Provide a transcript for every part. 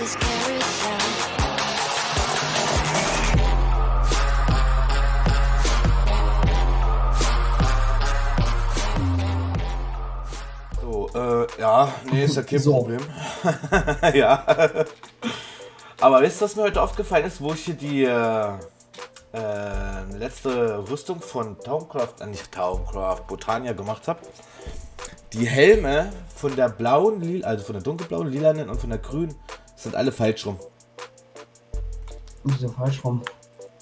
So, äh, ja, nee, ist ja kein So. Problem. ja. Aber wisst ihr, was mir heute aufgefallen ist, wo ich hier die äh, äh, letzte Rüstung von Towncraft, äh, nicht Towncraft, Botania gemacht habe? Die Helme von der blauen, lila, also von der dunkelblauen, lilanen und von der grünen sind alle falsch rum. Wieso falsch rum?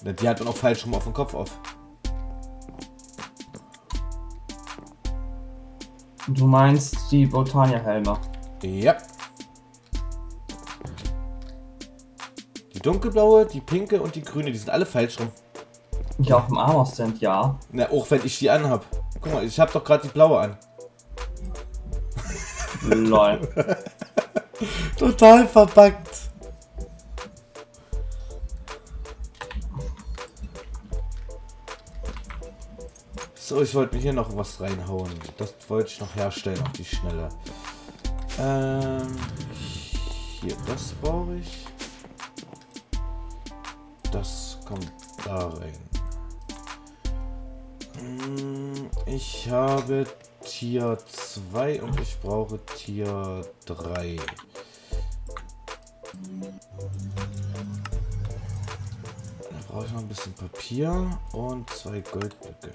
Die hat man auch falsch rum auf dem Kopf auf. Du meinst die Botania-Helme. Ja. Die dunkelblaue, die pinke und die grüne, die sind alle falsch rum. Ja, auf dem Armor-Stand, ja. Na, auch wenn ich die anhab. Guck mal, ich hab doch gerade die blaue an. Lol. Total verpackt. So, ich wollte mir hier noch was reinhauen. Das wollte ich noch herstellen auf die Schnelle. Ähm, hier, das brauche ich. Das kommt da rein. Hm, Ich habe Tier 2 und ich brauche Tier 3. Da brauche ich noch ein bisschen Papier und zwei Goldblöcke.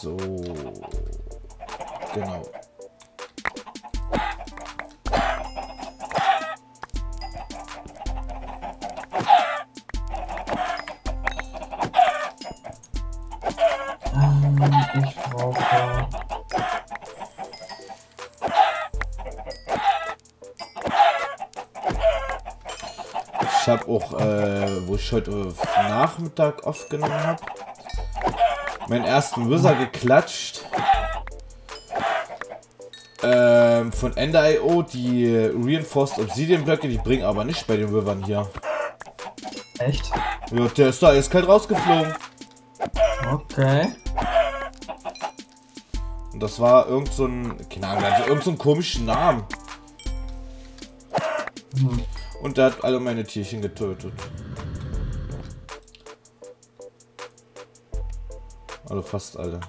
So. Habe auch, äh, wo ich heute Nachmittag aufgenommen habe, meinen ersten Wizard geklatscht. Ähm, von Ender.io, die Reinforced Obsidian Blöcke, die bringen aber nicht bei den Wivern hier. Echt? Ja, der ist da eiskalt rausgeflogen. Okay. Und das war irgend so ein, keine Ahnung, hatte irgend so einen komischen Namen. Hm. Und der hat alle meine Tierchen getötet. Also fast alle.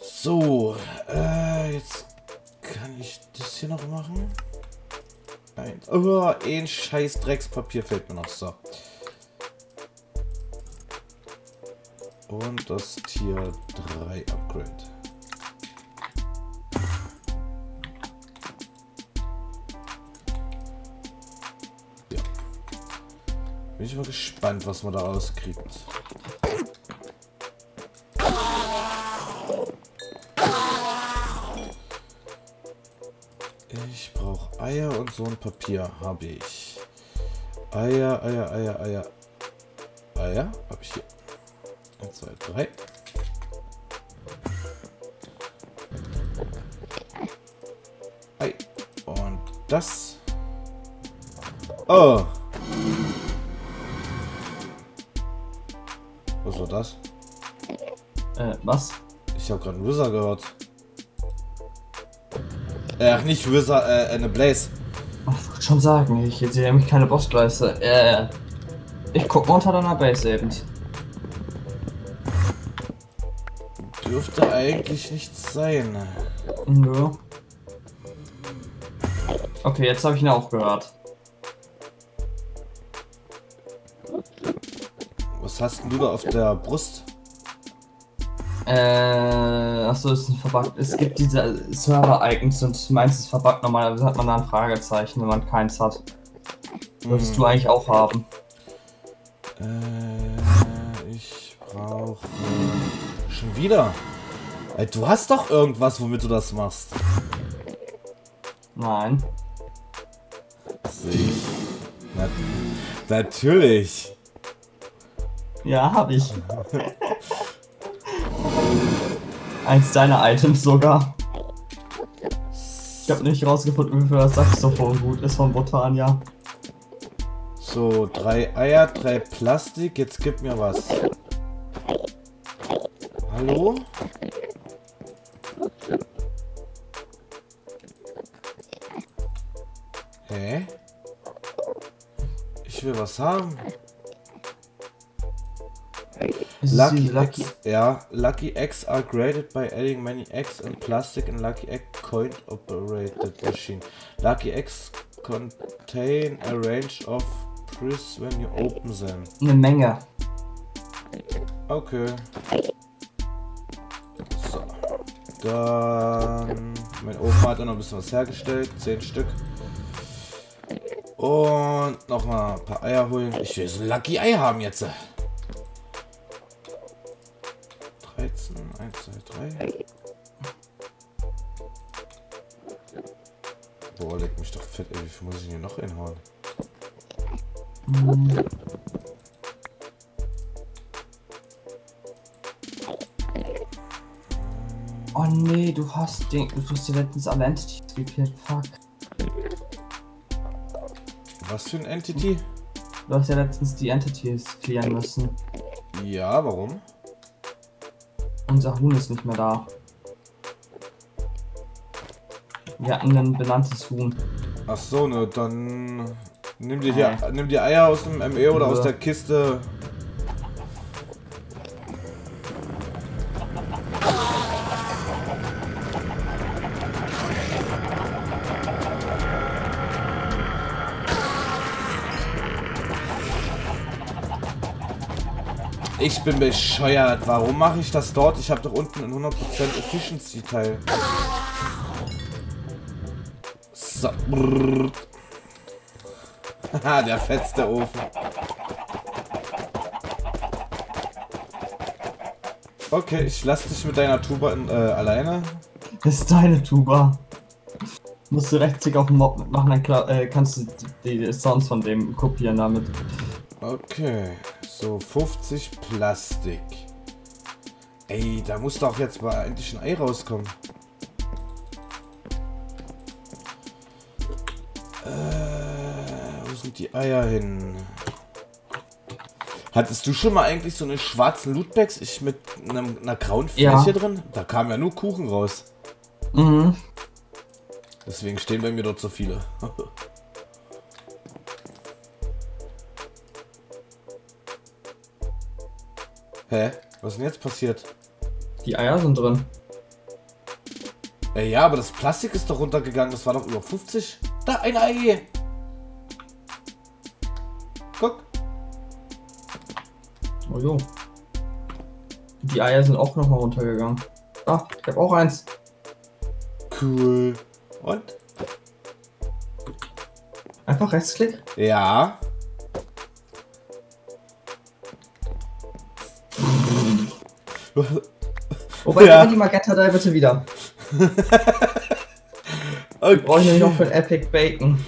So, äh, jetzt kann ich das hier noch machen. Ein, oh, ein scheiß Dreckspapier fällt mir noch so. Und das Tier 3 Upgrade. Bin ich mal gespannt, was man da rauskriegt. Ich brauche Eier und so ein Papier habe ich. Eier, Eier, Eier, Eier. Eier habe ich hier. 1, 2, 3. Ei. Und das. Oh. Das? Äh, was? Ich habe gerade einen Wizard gehört. Äh, Ach, nicht Wizard, äh, eine Blaze. Ich wollte schon sagen, ich sehe nämlich keine Bossgleise. Äh. Ich guck mal unter deiner Base eben. Dürfte eigentlich nichts sein. Nö. Okay, jetzt habe ich ihn auch gehört. Hast du da auf der Brust? Äh, achso, ist ein verbuggt. Es gibt diese Server-Icons und meins ist verbuggt. Normalerweise hat man da ein Fragezeichen, wenn man keins hat. Würdest du eigentlich auch haben. Äh, ich brauche schon wieder. Ey, du hast doch irgendwas, womit du das machst. Nein. Sehe ich. Na, natürlich. Ja, habe ich. Eins deiner Items sogar. Ich habe nicht rausgefunden, wie viel das Saxophon gut ist von Botania. So, drei Eier, drei Plastik, jetzt gib mir was. Hallo? Hä? Ich will was haben. Lucky, Lucky. Eggs, ja, Lucky Eggs are graded by adding many eggs in plastic and Lucky Egg coin operated machine. Lucky Eggs contain a range of pris when you open them. Eine Menge. Okay. So. Dann. Mein Ofen hat noch ein bisschen was hergestellt. Zehn Stück. Und nochmal ein paar Eier holen. Ich will so ein Lucky Ei haben jetzt. 1, 2, 3. Boah, leck mich doch fett, ey. Wie viel muss ich hier noch hinhauen? Hm. Oh nee, du hast den. Du hast dir letztens alle Entities geklärt. Fuck. Was für ein Entity? Du hast ja letztens die Entities klären müssen. Ja, warum? Unser Huhn ist nicht mehr da. Wir hatten ein benanntes Huhn. Ach so, ne, dann nimm dir hier, nimm die Eier aus dem ME oder aus der Kiste. Ich bin bescheuert. Warum mache ich das dort? Ich habe doch unten ein 100% Efficiency-Teil. So. Haha, der fetzte Ofen. Okay, ich lasse dich mit deiner Tuba in, äh, alleine. Das ist deine Tuba. Musst du rechtsklick auf den Mob mitmachen, dann äh, kannst du die, die Sounds von dem kopieren damit. Okay, so 50 Plastik. Ey, da muss doch jetzt mal endlich ein Ei rauskommen. Äh, wo sind die Eier hin? Hattest du schon mal eigentlich so eine schwarzen Lootbags ich mit einem, einer grauen Fläche Ja. drin? Da kam ja nur Kuchen raus. Mhm. Deswegen stehen bei mir dort so viele. Hä? Was ist denn jetzt passiert? Die Eier sind drin. Äh, ja, aber das Plastik ist doch runtergegangen. Das war doch über 50. Da, ein Ei. Guck. Oh jo. Die Eier sind auch nochmal runtergegangen. Ah, ich habe auch eins. Cool. Und? Einfach Rechtsklick. Ja. Wobei, Ja. die Magenta da bitte wieder. Brauche ich nämlich noch für ein Epic Bacon.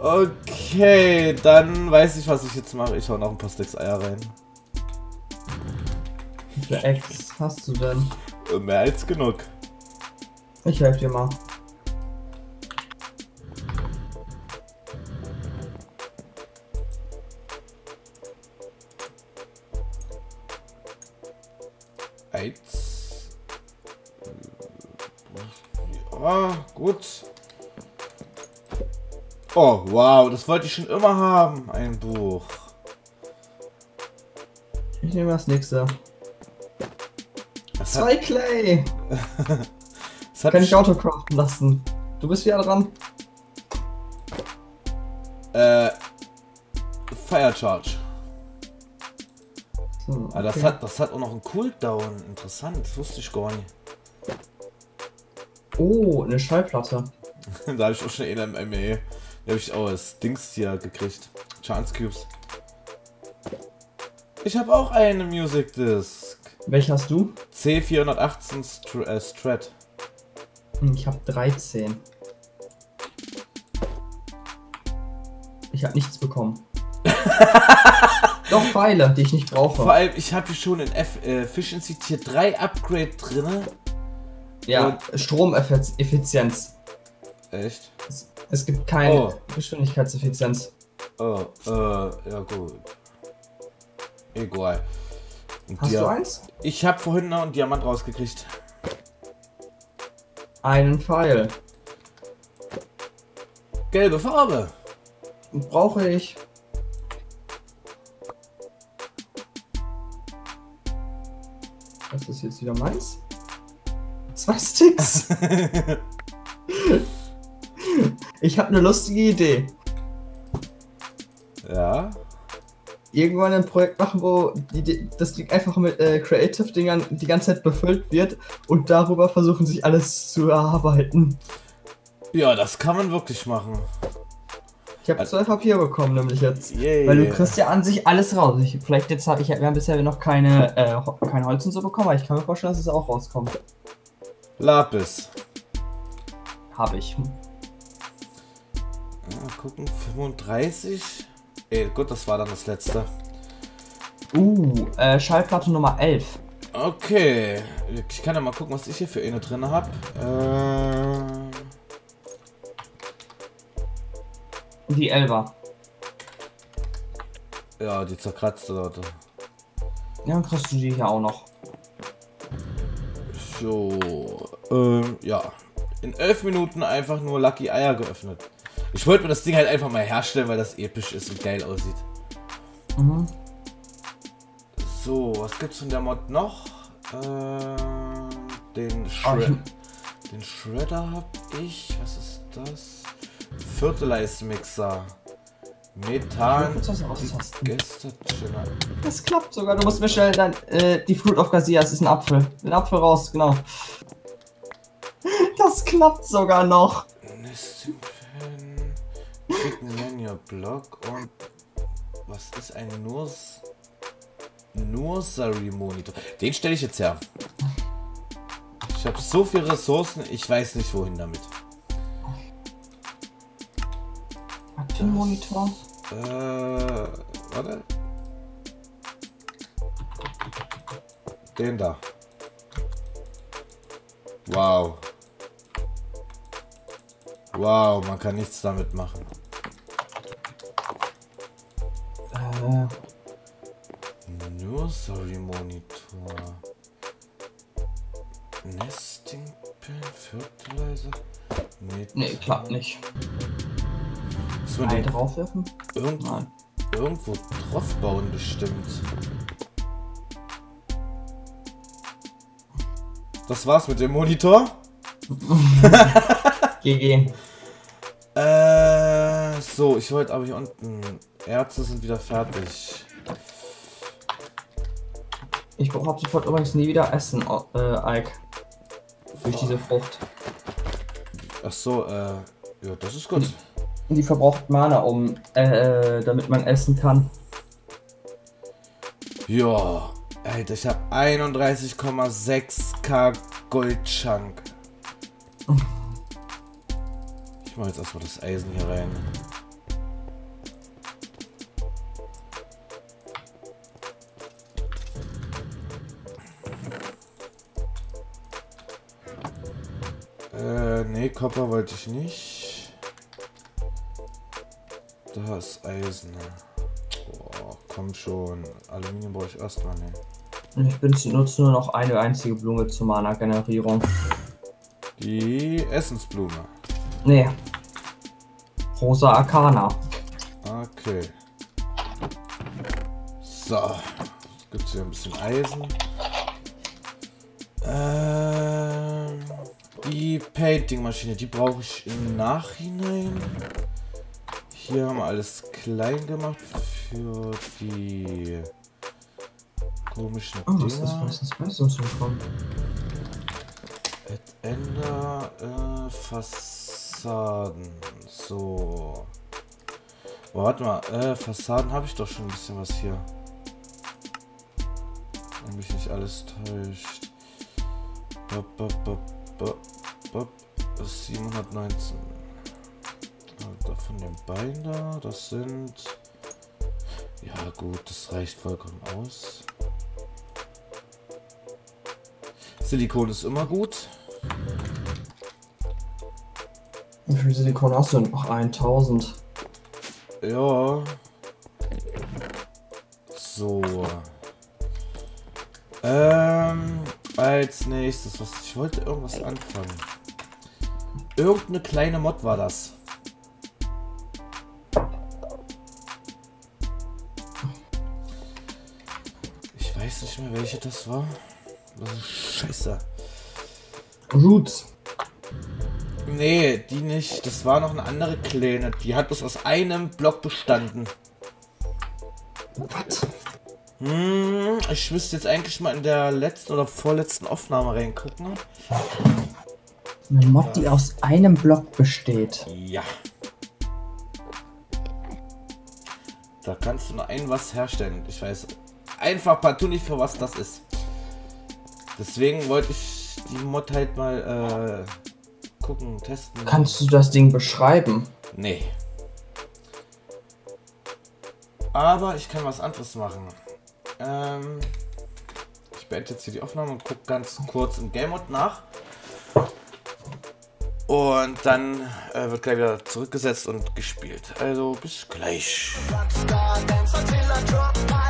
Okay, dann weiß ich, was ich jetzt mache. Ich hau noch ein paar Sticks Eier rein. Wie viele Eggs hast du denn? Äh, Mehr als genug. Ich helfe dir mal. Eins. Ja, gut. Oh, wow, das wollte ich schon immer haben. Ein Buch. Ich nehme das nächste. Das hat, Zwei Clay! das hat Kann ich autocraften lassen. Du bist wieder dran. äh, Fire Charge. So, Ah, das, okay. hat, das hat auch noch einen Cooldown. Interessant, das wusste ich gar nicht. Oh, eine Schallplatte. da habe ich auch schon eine MME. Die habe ich auch als Dings hier gekriegt. Chance Cubes. Ich habe auch eine Music Disc. Welche hast du? C418 Str äh, Strat. Hm, Ich habe 13. Ich habe nichts bekommen. Doch Pfeile, die ich nicht Vor brauche. allem, ich habe hier schon in F Efficiency Tier 3 Upgrade drinne. Ja, Stromeffizienz. Echt? Es, es gibt keine Oh. Geschwindigkeitseffizienz. Oh, äh, ja gut. Egal. Und Hast Dia- du eins? Ich habe vorhin noch einen Diamant rausgekriegt. Einen Pfeil. Gelbe Farbe. Brauche ich. Das ist jetzt wieder meins. Zwei Sticks. ich habe eine lustige Idee. Ja. Irgendwann ein Projekt machen, wo die, das Ding einfach mit äh, Creative-Dingern die ganze Zeit befüllt wird und darüber versuchen, sich alles zu erarbeiten. Ja, das kann man wirklich machen. Ich habe zwei Papier bekommen, nämlich jetzt. Yay. Weil du kriegst ja an sich alles raus. Ich, vielleicht jetzt habe ich, wir haben bisher noch keine, äh, kein Holz und so bekommen, aber ich kann mir vorstellen, dass es auch rauskommt. Lapis. Habe ich. Mal gucken, 35. Ey, gut, das war dann das letzte. Uh, äh, Schallplatte Nummer 11. Okay, ich kann ja mal gucken, was ich hier für eine drin habe. Äh, Die 11er. ja, die zerkratzte Leute. Ja, dann kriegst du die hier auch noch. So, ähm, ja. In elf Minuten einfach nur Lucky Eier geöffnet. Ich wollte mir das Ding halt einfach mal herstellen, weil das episch ist und geil aussieht. Mhm. So, was gibt's von der Mod noch? Ähm, den, Oh, Shred den Shredder hab ich. Was ist das? Fertilize-Mixer. Methan. Gäste-Chiller. Das klappt sogar. Du musst mir schnell dann äh, die Fruit of Garcia, es ist ein Apfel. Den Apfel raus, genau. Das klappt sogar noch. Nesting. Chicken Menu Block und. Was ist ein Nurs. Nursery Monitor? Den stelle ich jetzt her. Ich habe so viele Ressourcen, ich weiß nicht wohin damit. Ein Monitor? Äh, warte. Den da. Wow. Wow, man kann nichts damit machen. Äh, Nursery Monitor. Nesting Pen, Fertilizer. Nee, klappt nicht. Man Ei den draufwerfen? irgendwo, Nein. irgendwo drauf bauen, bestimmt. Das war's mit dem Monitor. GG. Äh, so, ich wollte aber hier unten. Ärzte sind wieder fertig. Ich hab sofort übrigens nie wieder Essen, oh, äh, Ike. Durch diese Frucht. Ach so, äh, ja, das ist gut. Die verbraucht Mana, um, äh, damit man essen kann. Ja, Alter, ich habe 31,6k Goldchunk. Ich mache jetzt erstmal das Eisen hier rein. Äh, nee, Kopper wollte ich nicht. Da ist Eisen. Boah, komm schon. Aluminium brauche ich erstmal nicht. Ich benutze nutze nur noch eine einzige Blume zur Mana-Generierung. Die Essensblume. Nee. Rosa Arcana. Okay. So. Jetzt gibt es hier ein bisschen Eisen. Ähm, die Painting-Maschine, die brauche ich im Nachhinein. Hier haben wir alles klein gemacht für die komischen Oh, Dinger. was ist was uns bekommen? At Ender äh, Fassaden. So. Oh, warte mal, äh, Fassaden habe ich doch schon ein bisschen was hier. Wenn mich nicht alles täuscht. Bop, bop, bop, bop, bop. Das ist 719. Davon den Bein da, das sind. Ja, gut, das reicht vollkommen aus. Silikon ist immer gut. Wie viel Silikon hast du denn? Ach, 1000. Ja. So. Ähm, als nächstes, was ich wollte irgendwas anfangen. Irgendeine kleine Mod war das. Mehr, welche das war. Das ist scheiße. Roots. Nee, die nicht. Das war noch eine andere Kleine. Die hat bloß aus einem Block bestanden. Was? Hm, ich müsste jetzt eigentlich mal in der letzten oder vorletzten Aufnahme reingucken. Eine Mod, die aus einem Block besteht. Ja. Da kannst du nur ein was herstellen. Ich weiß einfach partout nicht, für was das ist. Deswegen wollte ich die Mod halt mal äh, gucken, testen. Kannst du das Ding beschreiben? Nee. Aber ich kann was anderes machen. Ähm, ich beende jetzt hier die Aufnahme und gucke ganz kurz im Game Mode nach. Und dann äh, wird gleich wieder zurückgesetzt und gespielt. Also bis gleich. Rockstar, dance until